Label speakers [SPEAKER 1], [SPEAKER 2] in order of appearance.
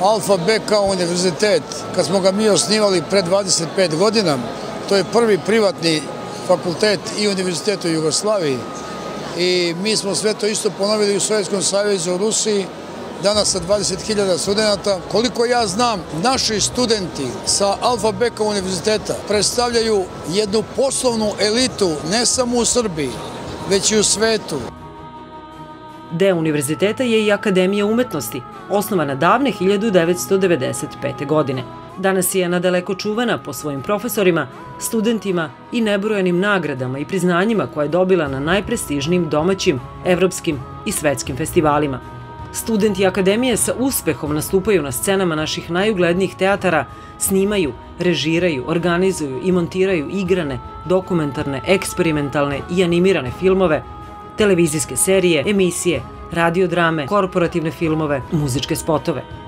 [SPEAKER 1] Alfa BK univerzitet, kad smo ga mi osnivali pre 25 godina, to je prvi privatni fakultet i univerzitet u Jugoslaviji i mi smo sve to isto ponovili u Sovjetskom savjezu u Rusiji, danas sa 20.000 studenta. Koliko ja znam, naši studenti sa Alfa Beka univerziteta predstavljaju jednu poslovnu elitu ne samo u Srbiji, već i u svetu.
[SPEAKER 2] Deo univerziteta je i Akademija umetnosti, osnovana davne 1995. godine. Danas je nadaleko čuvena po svojim profesorima, studentima i nebrojenim nagradama i priznanjima koje je dobila na najprestižnijim domaćim, evropskim i svetskim festivalima. Studenti Akademije sa uspehom nastupaju na scenama naših najuglednijih teatara, snimaju, režiraju, organizuju i montiraju igrane, dokumentarne, eksperimentalne i animirane filmove, televizijske serije, emisije, radiodrame, korporativne filmove, muzičke spotove.